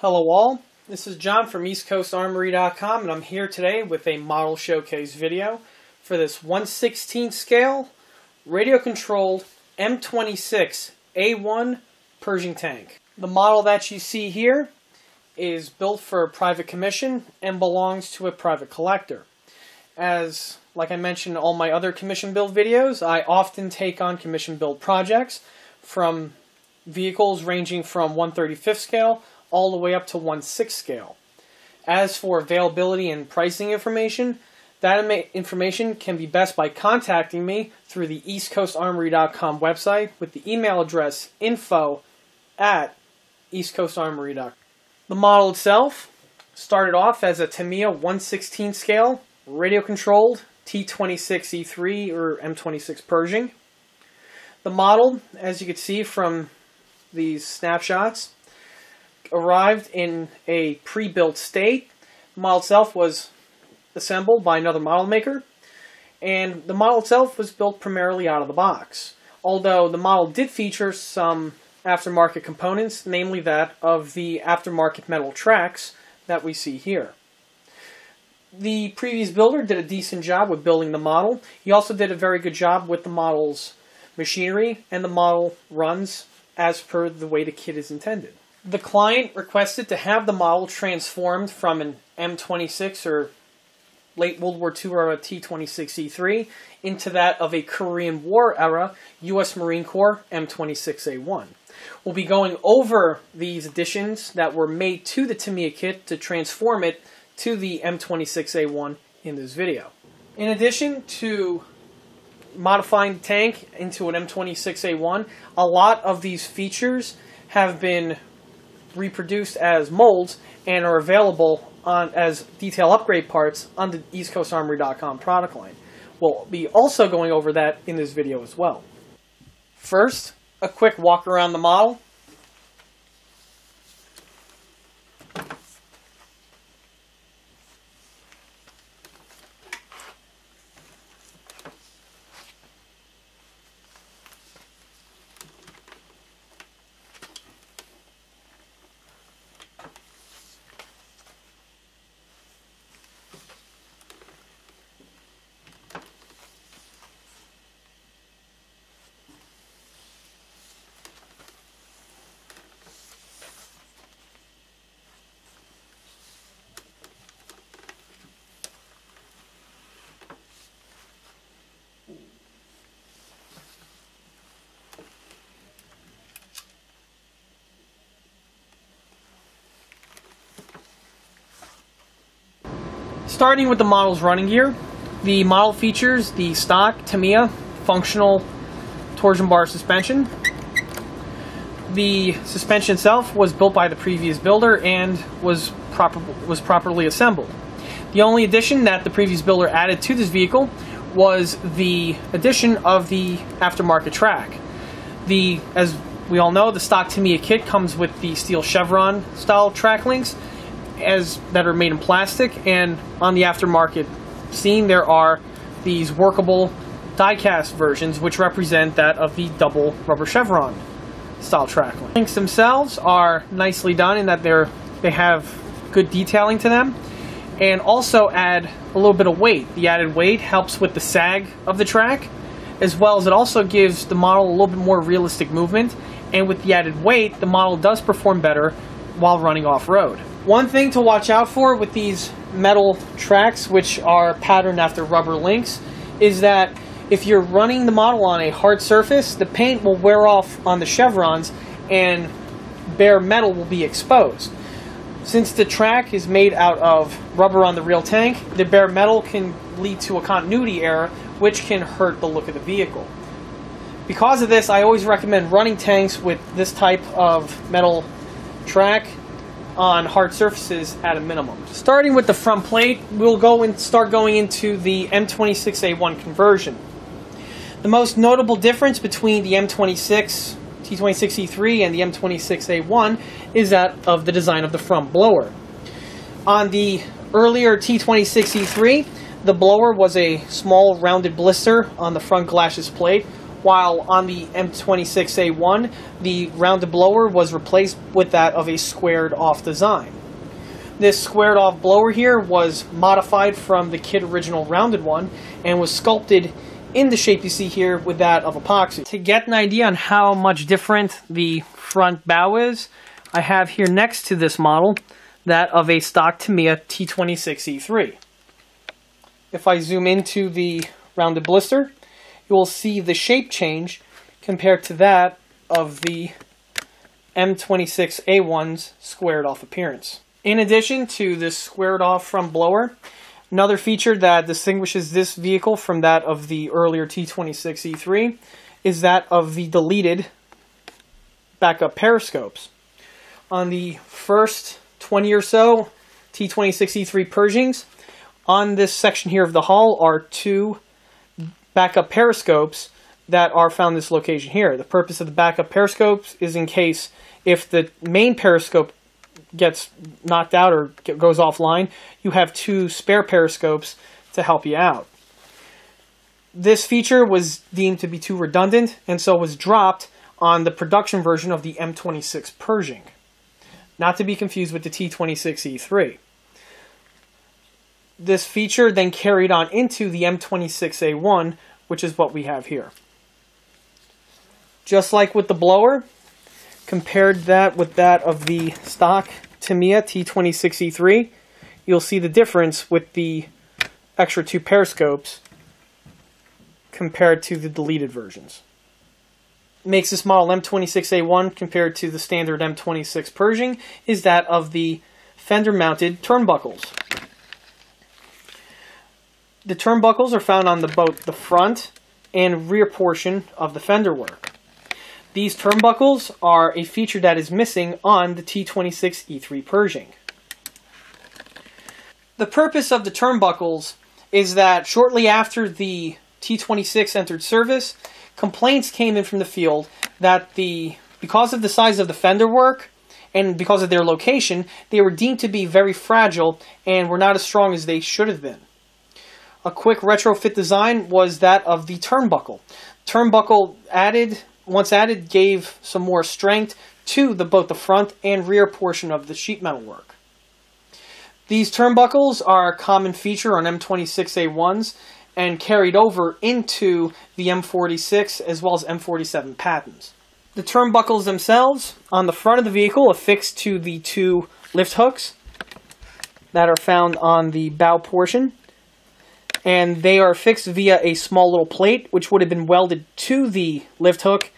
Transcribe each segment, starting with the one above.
Hello all, this is John from EastCoastArmory.com and I'm here today with a model showcase video for this 116 scale radio controlled M26 A1 Pershing tank. The model that you see here is built for a private commission and belongs to a private collector. As like I mentioned in all my other commission build videos, I often take on commission build projects from vehicles ranging from 135th scale all the way up to 1 6 scale. As for availability and pricing information, that information can be best by contacting me through the eastcoastarmory.com website with the email address info at eastcoastarmory.com. The model itself started off as a Tamiya 116 scale radio controlled T26E3 or M26 Pershing. The model, as you can see from these snapshots, arrived in a pre-built state. The model itself was assembled by another model maker, and the model itself was built primarily out of the box. Although the model did feature some aftermarket components, namely that of the aftermarket metal tracks that we see here. The previous builder did a decent job with building the model. He also did a very good job with the model's machinery, and the model runs as per the way the kit is intended. The client requested to have the model transformed from an M26 or late World War II era T-26E3 into that of a Korean War era U.S. Marine Corps M26A1. We'll be going over these additions that were made to the Tamiya kit to transform it to the M26A1 in this video. In addition to modifying the tank into an M26A1, a lot of these features have been reproduced as molds and are available on as detail upgrade parts on the EastCoastArmory.com product line. We'll be also going over that in this video as well. First, a quick walk around the model. Starting with the model's running gear, the model features the stock Tamiya functional torsion bar suspension. The suspension itself was built by the previous builder and was proper was properly assembled. The only addition that the previous builder added to this vehicle was the addition of the aftermarket track. The as we all know, the stock Tamiya kit comes with the steel chevron style track links as that are made in plastic, and on the aftermarket scene there are these workable die-cast versions, which represent that of the double rubber chevron style track links themselves are nicely done in that they're they have good detailing to them, and also add a little bit of weight. The added weight helps with the sag of the track, as well as it also gives the model a little bit more realistic movement. And with the added weight, the model does perform better while running off-road. One thing to watch out for with these metal tracks, which are patterned after rubber links, is that if you're running the model on a hard surface, the paint will wear off on the chevrons and bare metal will be exposed. Since the track is made out of rubber on the real tank, the bare metal can lead to a continuity error, which can hurt the look of the vehicle. Because of this, I always recommend running tanks with this type of metal track on hard surfaces at a minimum. Starting with the front plate, we'll go and start going into the M26A1 conversion. The most notable difference between the M26 T26E3 and the M26A1 is that of the design of the front blower. On the earlier T26E3, the blower was a small rounded blister on the front glacis plate, while on the M26A1, the rounded blower was replaced with that of a squared off design. This squared off blower here was modified from the kit original rounded one and was sculpted in the shape you see here with that of epoxy. To get an idea on how much different the front bow is, I have here next to this model that of a stock Tamiya T26E3. If I zoom into the rounded blister, you will see the shape change compared to that of the M26A1's squared off appearance. In addition to this squared off front blower, another feature that distinguishes this vehicle from that of the earlier T26 E3 is that of the deleted backup periscopes. On the first 20 or so T26 E3 Pershings, on this section here of the hull are two backup periscopes that are found in this location here. The purpose of the backup periscopes is in case if the main periscope gets knocked out or goes offline, you have two spare periscopes to help you out. This feature was deemed to be too redundant and so was dropped on the production version of the M26 Pershing, not to be confused with the T26E3. This feature then carried on into the M26A1, which is what we have here. Just like with the blower, compared that with that of the stock Tamiya T26E3, you'll see the difference with the extra two periscopes compared to the deleted versions. Makes this model M26A1 compared to the standard M26 Pershing is that of the fender mounted turnbuckles. The turnbuckles are found on the, both the front and rear portion of the fender work. These turnbuckles are a feature that is missing on the T26 E3 Pershing. The purpose of the turnbuckles is that shortly after the T26 entered service, complaints came in from the field that the because of the size of the fender work and because of their location, they were deemed to be very fragile and were not as strong as they should have been. A quick retrofit design was that of the turnbuckle. Turnbuckle added once added, gave some more strength to the, both the front and rear portion of the sheet metal work. These turnbuckles are a common feature on M26A1s and carried over into the M46 as well as M47 Pattons. The turnbuckles themselves on the front of the vehicle affixed to the two lift hooks that are found on the bow portion and they are fixed via a small little plate which would have been welded to the lift hook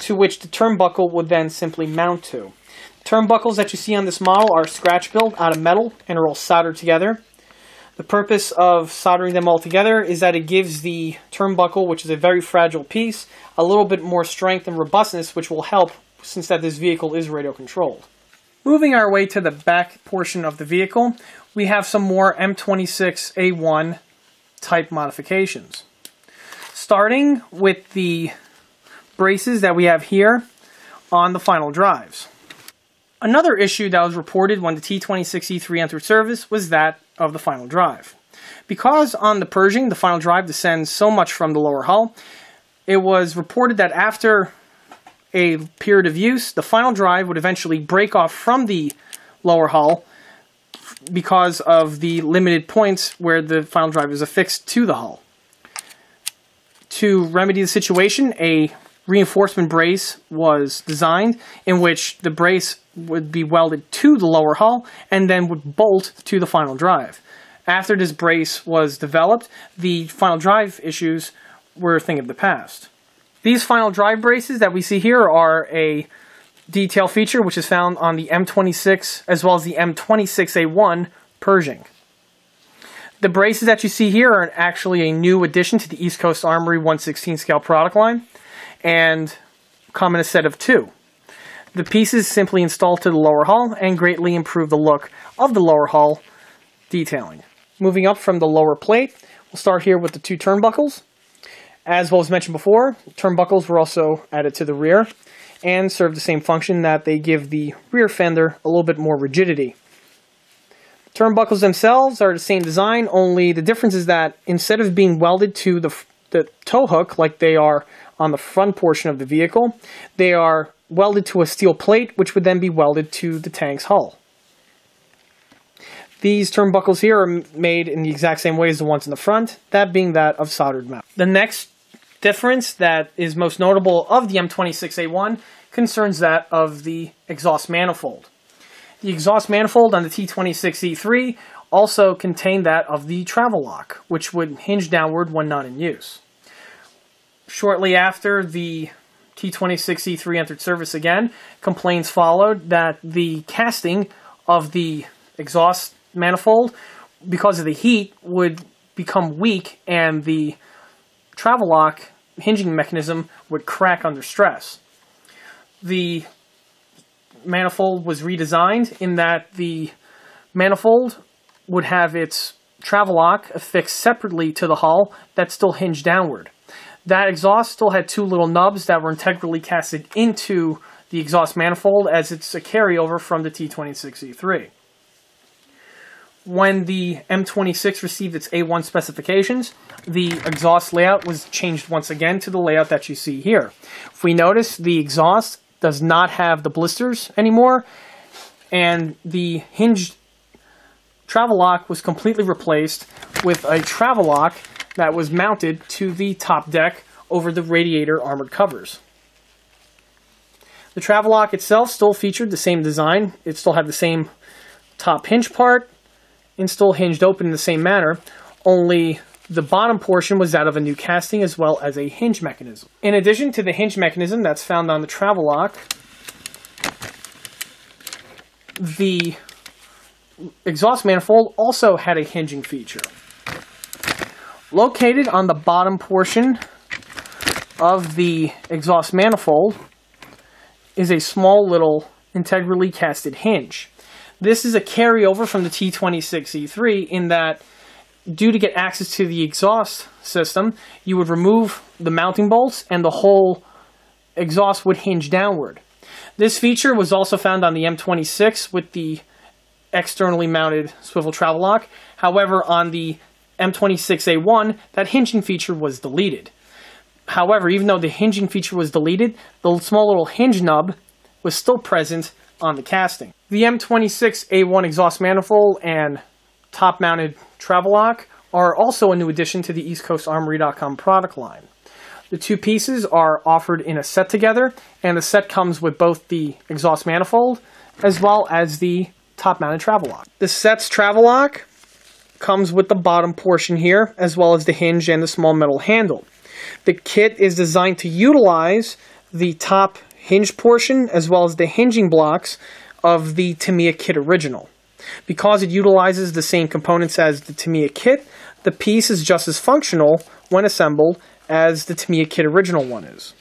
to which the turnbuckle would then simply mount to. Turnbuckles that you see on this model are scratch built out of metal and are all soldered together. The purpose of soldering them all together is that it gives the turnbuckle, which is a very fragile piece, a little bit more strength and robustness, which will help since that this vehicle is radio controlled. Moving our way to the back portion of the vehicle, we have some more M26A1 type modifications. Starting with the braces that we have here on the final drives. Another issue that was reported when the T26E3 entered service was that of the final drive. Because on the Pershing, the final drive descends so much from the lower hull, it was reported that after a period of use, the final drive would eventually break off from the lower hull because of the limited points where the final drive is affixed to the hull. To remedy the situation, a reinforcement brace was designed in which the brace would be welded to the lower hull and then would bolt to the final drive. After this brace was developed, the final drive issues were a thing of the past. These final drive braces that we see here are a detail feature which is found on the M26 as well as the M26A1 Pershing. The braces that you see here are actually a new addition to the East Coast Armory 116 scale product line and come in a set of two. The pieces simply install to the lower hull and greatly improve the look of the lower hull detailing. Moving up from the lower plate, we'll start here with the two turnbuckles. As was mentioned before, turnbuckles were also added to the rear and serve the same function that they give the rear fender a little bit more rigidity. Turnbuckles themselves are the same design, only the difference is that instead of being welded to the, the tow hook like they are on the front portion of the vehicle. They are welded to a steel plate, which would then be welded to the tank's hull. These turnbuckles here are made in the exact same way as the ones in the front, that being that of soldered metal. The next difference that is most notable of the M26A1 concerns that of the exhaust manifold. The exhaust manifold on the T26E3 also contained that of the travel lock, which would hinge downward when not in use. Shortly after the T26E3 entered service again, complaints followed that the casting of the exhaust manifold, because of the heat, would become weak and the travel lock hinging mechanism would crack under stress. The manifold was redesigned in that the manifold would have its travel lock affixed separately to the hull that still hinged downward. That exhaust still had two little nubs that were integrally casted into the exhaust manifold as it's a carryover from the T26E3. When the M26 received its A1 specifications, the exhaust layout was changed once again to the layout that you see here. If we notice, the exhaust does not have the blisters anymore, and the hinged travel lock was completely replaced with a travel lock that was mounted to the top deck over the radiator armored covers. The travel lock itself still featured the same design. It still had the same top hinge part and still hinged open in the same manner, only the bottom portion was that of a new casting as well as a hinge mechanism. In addition to the hinge mechanism that's found on the travel lock, the exhaust manifold also had a hinging feature. Located on the bottom portion of the exhaust manifold is a small little integrally casted hinge. This is a carryover from the T26E3 in that due to get access to the exhaust system, you would remove the mounting bolts and the whole exhaust would hinge downward. This feature was also found on the M26 with the externally mounted swivel travel lock. However, on the M26A1, that hinging feature was deleted. However, even though the hinging feature was deleted, the small little hinge nub was still present on the casting. The M26A1 exhaust manifold and top-mounted travel lock are also a new addition to the EastCoastArmory.com product line. The two pieces are offered in a set together, and the set comes with both the exhaust manifold as well as the top-mounted travel lock. The set's travel lock comes with the bottom portion here, as well as the hinge and the small metal handle. The kit is designed to utilize the top hinge portion as well as the hinging blocks of the Tamiya kit original. Because it utilizes the same components as the Tamiya kit, the piece is just as functional when assembled as the Tamiya kit original one is.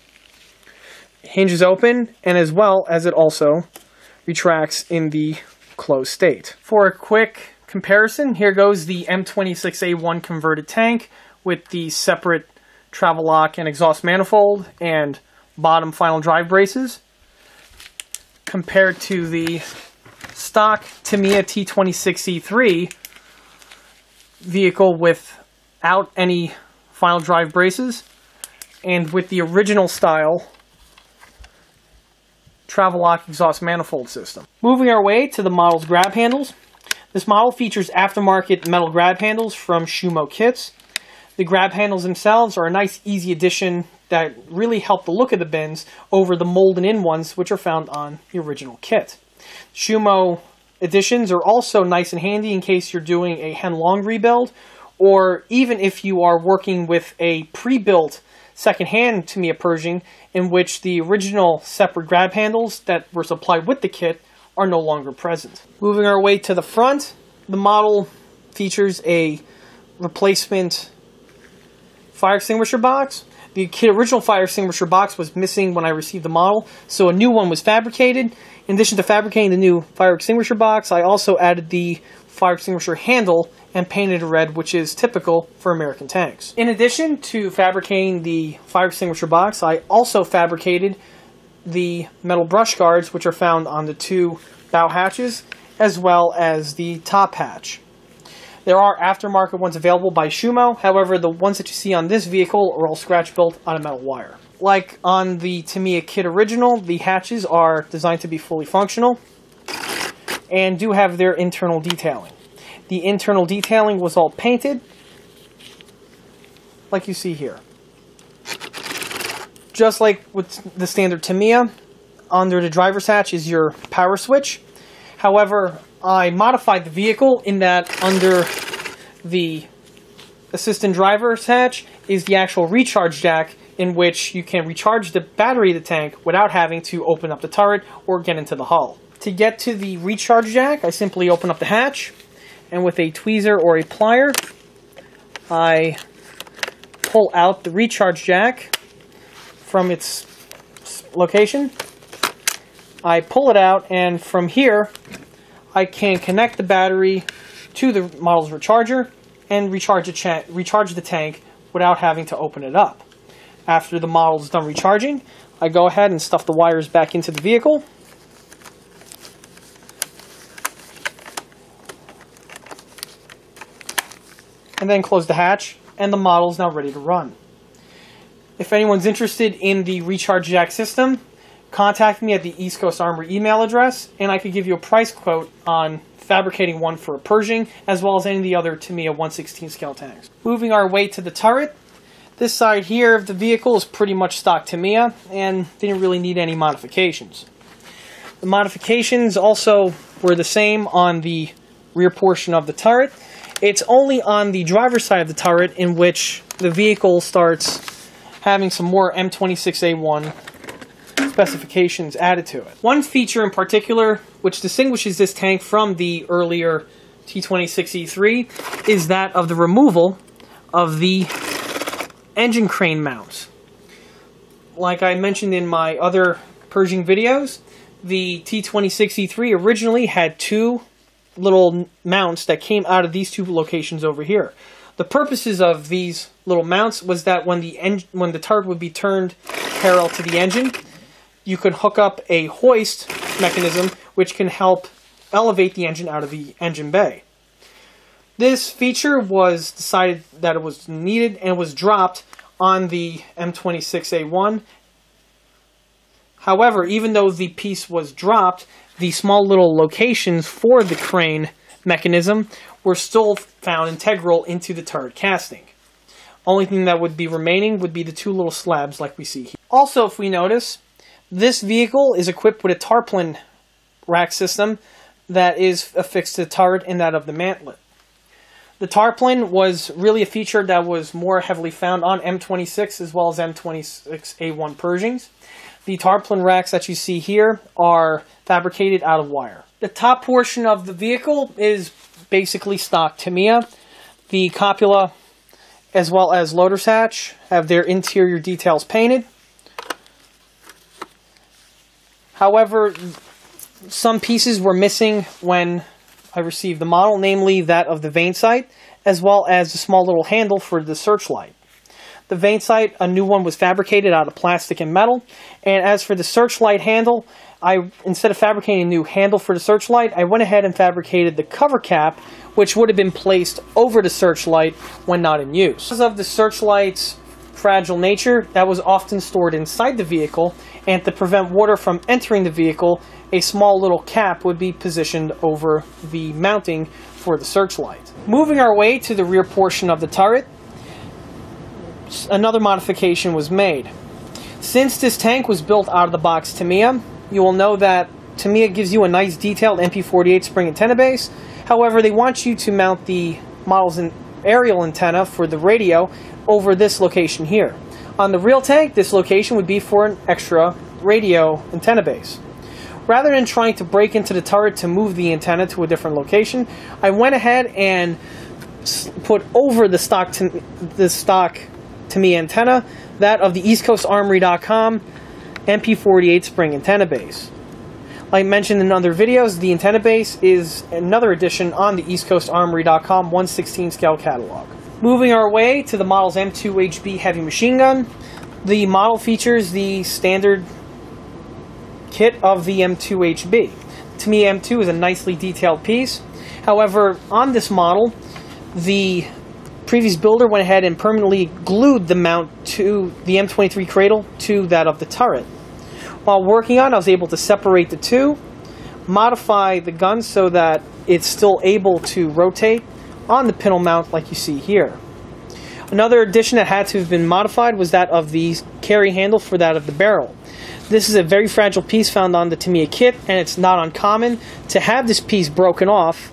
hinges open, and as well as it also retracts in the closed state. For a quick comparison, here goes the M26A1 converted tank with the separate travel lock and exhaust manifold and bottom final drive braces compared to the stock Tamiya T26E3 vehicle without any final drive braces and with the original style travel lock exhaust manifold system. Moving our way to the model's grab handles. This model features aftermarket metal grab handles from Schumo kits. The grab handles themselves are a nice easy addition that really help the look of the bins over the molded in ones which are found on the original kit. Schumo editions are also nice and handy in case you're doing a Heng Long rebuild, or even if you are working with a pre-built second-hand Tamiya Pershing in which the original separate grab handles that were supplied with the kit are no longer present. Moving our way to the front, the model features a replacement fire extinguisher box the original fire extinguisher box was missing when I received the model, so a new one was fabricated. In addition to fabricating the new fire extinguisher box, I also added the fire extinguisher handle and painted it red, which is typical for American tanks. In addition to fabricating the fire extinguisher box, I also fabricated the metal brush guards, which are found on the two bow hatches, as well as the top hatch. There are aftermarket ones available by Schumo, however, the ones that you see on this vehicle are all scratch built on a metal wire. like on the Tamiya kit original, the hatches are designed to be fully functional and do have their internal detailing. The internal detailing was all painted, like you see here. Just like with the standard Tamiya, under the driver's hatch is your power switch. However, I modified the vehicle in that under the assistant driver's hatch is the actual recharge jack in which you can recharge the battery of the tank without having to open up the turret or get into the hull. To get to the recharge jack, I simply open up the hatch and with a tweezer or a plier, I pull out the recharge jack from its location. I pull it out and from here I can connect the battery to the model's recharger and recharge the, recharge the tank without having to open it up. After the model is done recharging, I go ahead and stuff the wires back into the vehicle. And then close the hatch, and the model is now ready to run. If anyone's interested in the recharge jack system, contact me at the East Coast Armory email address, and I could give you a price quote on fabricating one for a Pershing, as well as any of the other Tamiya 116 scale tanks. Moving our way to the turret, this side here of the vehicle is pretty much stock Tamiya, and didn't really need any modifications. The modifications also were the same on the rear portion of the turret. It's only on the driver's side of the turret in which the vehicle starts having some more M26A1 specifications added to it. One feature in particular which distinguishes this tank from the earlier T26E3 is that of the removal of the engine crane mounts. Like I mentioned in my other Pershing videos, the T26E3 originally had two little mounts that came out of these two locations over here. The purposes of these little mounts was that when the when the turret would be turned parallel to the engine, you could hook up a hoist mechanism which can help elevate the engine out of the engine bay. This feature was decided that it was needed and was dropped on the M26A1. However, even though the piece was dropped, the small little locations for the crane mechanism were still found integral into the turret casting. Only thing that would be remaining would be the two little slabs like we see here. Also, if we notice, this vehicle is equipped with a tarpaulin rack system that is affixed to the turret and that of the mantlet. The tarpaulin was really a feature that was more heavily found on M26 as well as M26A1 Pershings. The tarpaulin racks that you see here are fabricated out of wire. The top portion of the vehicle is basically stock Tamiya. The cupola as well as loader's hatch have their interior details painted. However, some pieces were missing when I received the model, namely that of the vane sight, as well as the small little handle for the searchlight. The vane sight, a new one was fabricated out of plastic and metal, and as for the searchlight handle, I instead of fabricating a new handle for the searchlight, I went ahead and fabricated the cover cap, which would have been placed over the searchlight when not in use. Because of the searchlight's fragile nature, that was often stored inside the vehicle, and to prevent water from entering the vehicle, a small little cap would be positioned over the mounting for the searchlight. Moving our way to the rear portion of the turret, another modification was made. Since this tank was built out of the box Tamiya, you will know that Tamiya gives you a nice detailed MP48 spring antenna base. However, they want you to mount the model's aerial antenna for the radio over this location here. On the real tank, this location would be for an extra radio antenna base. Rather than trying to break into the turret to move the antenna to a different location, I went ahead and put over the stock to, the stock Tamiya antenna that of the EastCoastArmory.com MP48 spring antenna base. Like mentioned in other videos, the antenna base is another addition on the EastCoastArmory.com 116 scale catalog. Moving our way to the model's M2HB heavy machine gun. The model features the standard kit of the M2HB. To me, M2 is a nicely detailed piece. However, on this model, the previous builder went ahead and permanently glued the mount to the M23 cradle to that of the turret. While working on, it, I was able to separate the two, modify the gun so that it's still able to rotate on the pintle mount like you see here. Another addition that had to have been modified was that of the carry handle for that of the barrel. This is a very fragile piece found on the Tamiya kit, and it's not uncommon to have this piece broken off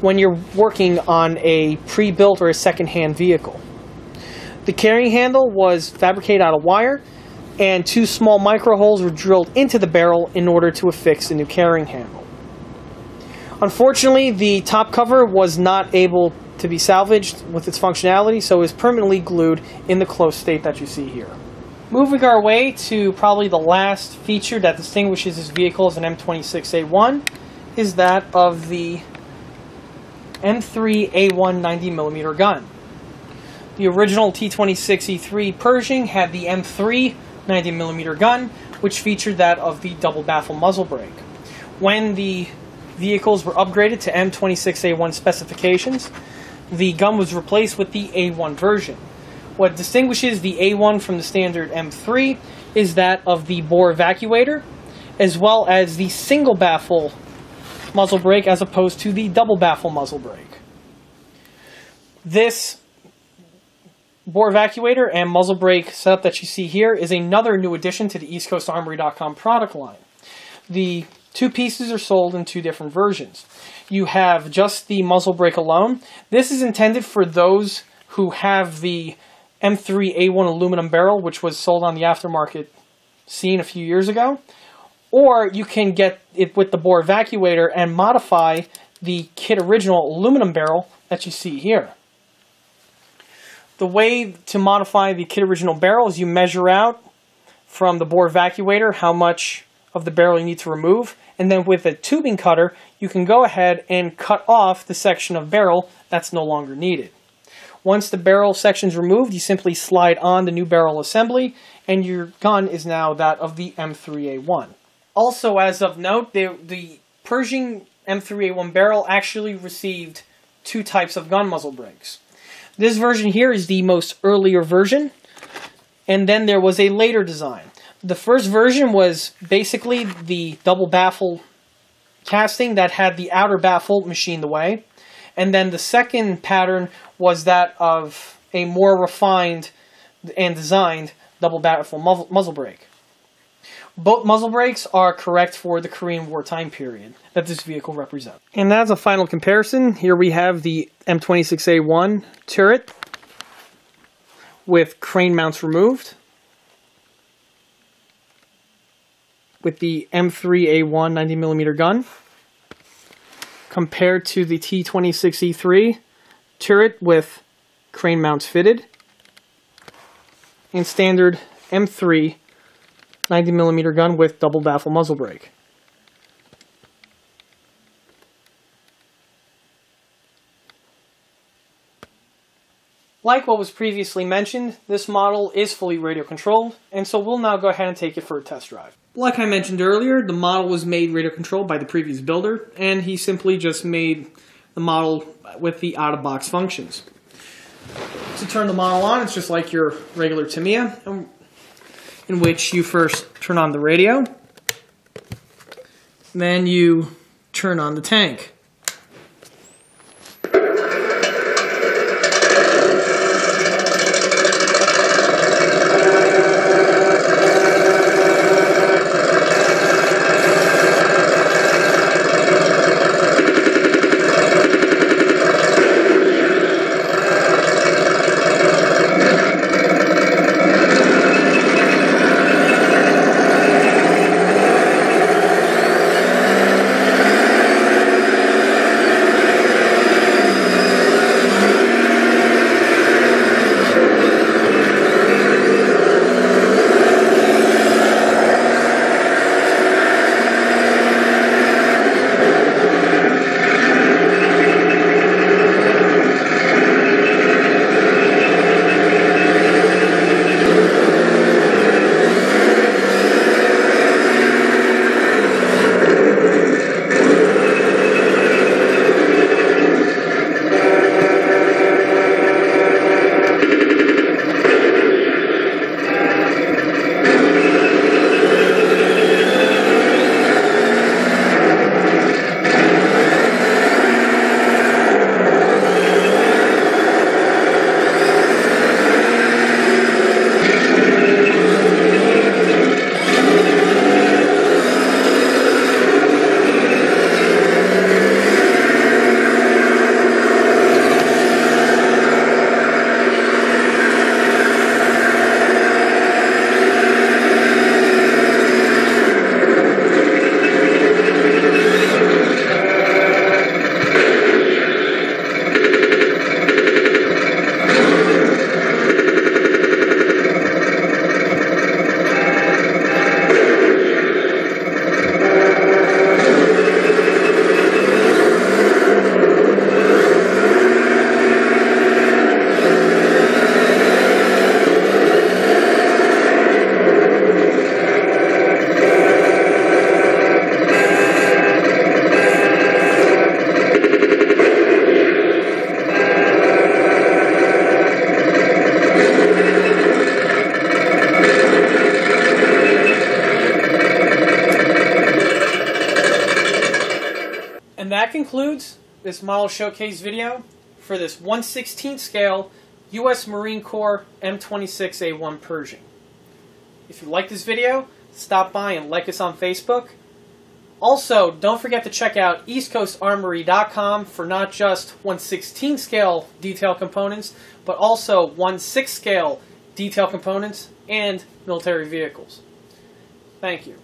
when you're working on a pre-built or a second-hand vehicle. The carrying handle was fabricated out of wire, and two small micro holes were drilled into the barrel in order to affix the new carrying handle. Unfortunately, the top cover was not able to be salvaged with its functionality, so is permanently glued in the closed state that you see here. Moving our way to probably the last feature that distinguishes this vehicle as an M26A1 is that of the M3A1 90mm gun. The original T26E3 Pershing had the M3 90mm gun, which featured that of the double baffle muzzle brake. When the vehicles were upgraded to M26A1 specifications, the gun was replaced with the A1 version. What distinguishes the A1 from the standard M3 is that of the bore evacuator, as well as the single baffle muzzle brake as opposed to the double baffle muzzle brake. This bore evacuator and muzzle brake setup that you see here is another new addition to the EastCoastArmory.com product line. The two pieces are sold in two different versions you have just the muzzle brake alone. This is intended for those who have the M3A1 aluminum barrel, which was sold on the aftermarket scene a few years ago. Or you can get it with the bore evacuator and modify the kit original aluminum barrel that you see here. The way to modify the kit original barrel is you measure out from the bore evacuator how much of the barrel you need to remove and then with a tubing cutter, you can go ahead and cut off the section of barrel that's no longer needed. Once the barrel section is removed, you simply slide on the new barrel assembly, and your gun is now that of the M3A1. Also, as of note, the, the Pershing M3A1 barrel actually received two types of gun muzzle brakes. This version here is the most earlier version, and then there was a later design. The first version was basically the double baffle casting that had the outer baffle machined away. And then the second pattern was that of a more refined and designed double baffle muzzle brake. Both muzzle brakes are correct for the Korean War time period that this vehicle represents. And as a final comparison, here we have the M26A1 turret with crane mounts removed. With the M3A1 90mm gun compared to the T26E3 turret with crane mounts fitted and standard M3 90mm gun with double baffle muzzle brake. Like what was previously mentioned, this model is fully radio controlled, and so we'll now go ahead and take it for a test drive. Like I mentioned earlier, the model was made radio controlled by the previous builder, and he simply just made the model with the out-of-box functions. To turn the model on, it's just like your regular Tamiya, um, in which you first turn on the radio, then you turn on the tank. Concludes this model showcase video for this 116th scale U.S. Marine Corps M26A1 Pershing. If you like this video, stop by and like us on Facebook. Also, don't forget to check out eastcoastarmory.com for not just 116 scale detail components, but also 1 6 scale detail components and military vehicles. Thank you.